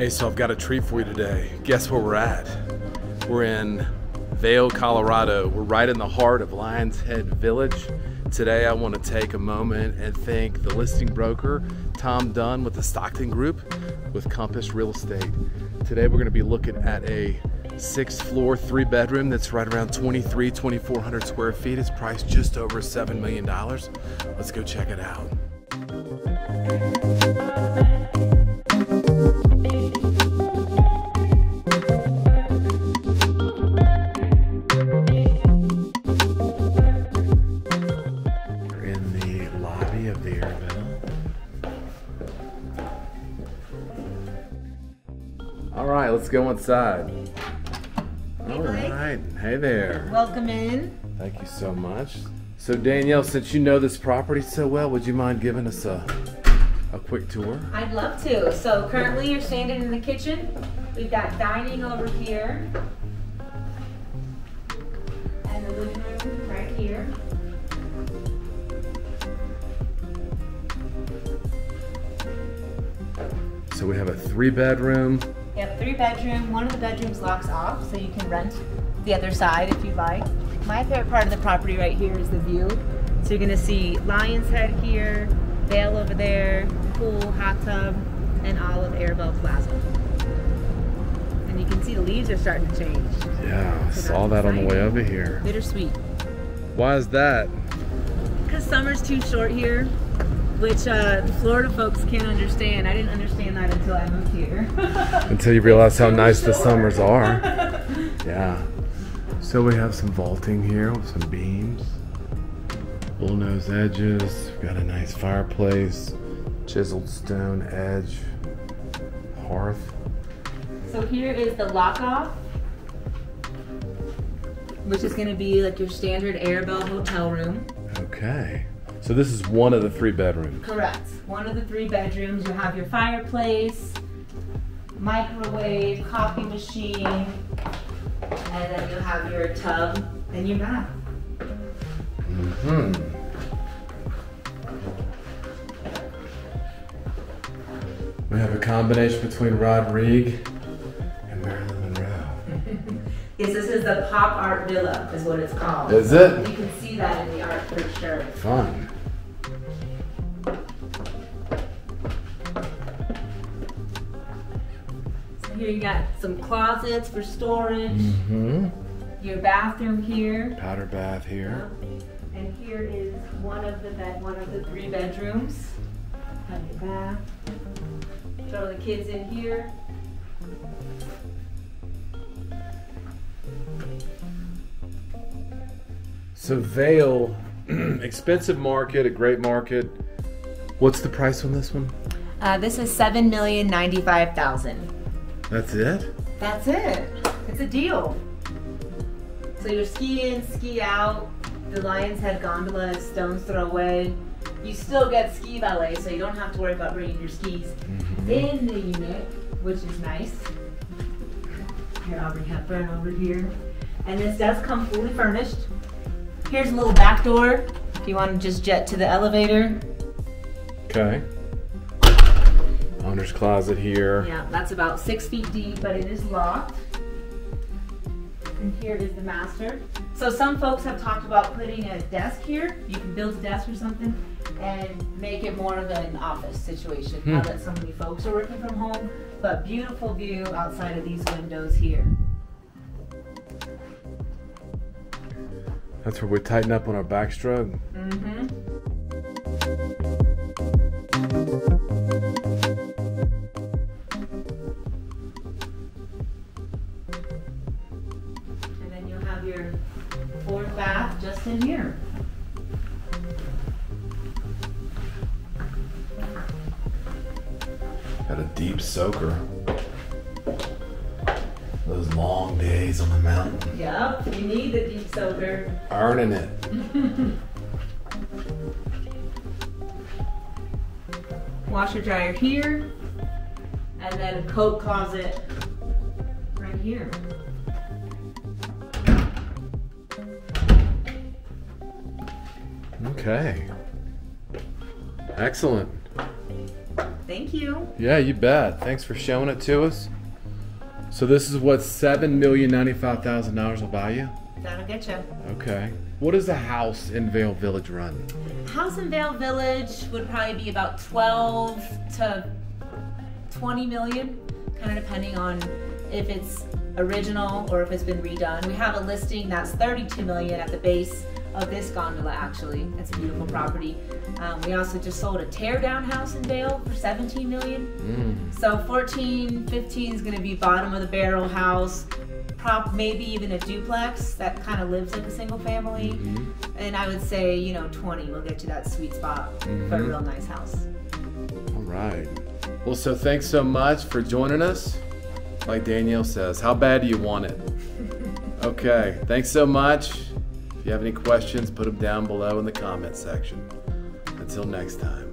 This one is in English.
Hey, so I've got a treat for you today. Guess where we're at? We're in Vail, Colorado. We're right in the heart of Lionshead Village. Today, I want to take a moment and thank the listing broker, Tom Dunn with the Stockton Group with Compass Real Estate. Today, we're going to be looking at a six floor, three bedroom that's right around 23, 2400 square feet. It's priced just over $7 million. Let's go check it out. Of the Arrabelle. All right, let's go inside. All Mike. right, hey there. Welcome in. Thank you so much. So Danielle, since you know this property so well, would you mind giving us a a quick tour? I'd love to. So currently you're standing in the kitchen. We've got dining over here. And the living room right here. So we have a three bedroom. You have three bedroom. One of the bedrooms locks off, so you can rent the other side if you like. My favorite part of the property right here is the view. So you're gonna see Lionshead here, Vail over there, pool, hot tub, and all of Arrabelle Plaza. And you can see the leaves are starting to change. Yeah, So saw that on the way over here. Bittersweet. Why is that? Because summer's too short here, which uh, the Florida folks can't understand. I didn't understand that until I moved here. Until you realize how nice the summers are. Yeah. So we have some vaulting here with some beams, bullnose edges. We've got a nice fireplace, chiseled stone edge, hearth. so here is the lock off, which is going to be like your standard Arrabelle hotel room. Okay. So this is one of the three bedrooms. Correct. One of the three bedrooms. You have your fireplace, microwave, coffee machine, and then you'll have your tub and your bath. Hmm. We have a combination between Rodrigue and Marilyn Monroe. Yes, this is the pop art villa, is what it's called. Is it? You can see that in the art for sure. Fun. Here you got some closets for storage, Mm-hmm. your bathroom here, Powder bath here. and here is one of the bed, one of the three bedrooms. Have your bath. Throw the kids in here. So Vail, expensive market, a great market. What's the price on this one? Uh, this is seven million ninety-five thousand. That's it? That's it. It's a deal. So you're ski in, ski out. The Lionshead gondola is stone's throw away. You still get ski valet, so you don't have to worry about bringing your skis mm-hmm. in the unit, which is nice. Here, Audrey Hepburn over here. And this does come fully furnished. Here's a little back door if you want to just jet to the elevator. Okay. Owner's closet here. Yeah, that's about six feet deep, but it is locked. And here is the master. So some folks have talked about putting a desk here. You can build a desk or something and make it more of an office situation now Hmm. that so many folks are working from home. But beautiful view outside of these windows here. That's where we tighten up on our backstroke. Mm-hmm. Your fourth bath just in here. Got a deep soaker. Those long days on the mountain. Yep, you need the deep soaker. Earning it. Washer dryer here, and then a coat closet right here. Okay. Excellent. Thank you. Yeah, you bet. Thanks for showing it to us. So this is what seven million ninety-five thousand dollars will buy you. That'll get you. Okay. What does a house in Vail Village run? House in Vail Village would probably be about 12 to 20 million, kind of depending on if it's original or if it's been redone. We have a listing that's 32 million at the base of this gondola actually. It's a beautiful property. Um, we also just sold a tear down house in Vail for 17 million. Mm. So 14, 15 is going to be bottom of the barrel house, prop maybe even a duplex that kind of lives like a single family. Mhm. And I would say, you know, 20 will get you that sweet spot for a Mhm. real nice house. All right. Well, so thanks so much for joining us. Like Danielle says, how bad do you want it? Okay. Thanks so much. If you have any questions, put them down below in the comment section. Until next time.